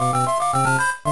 Música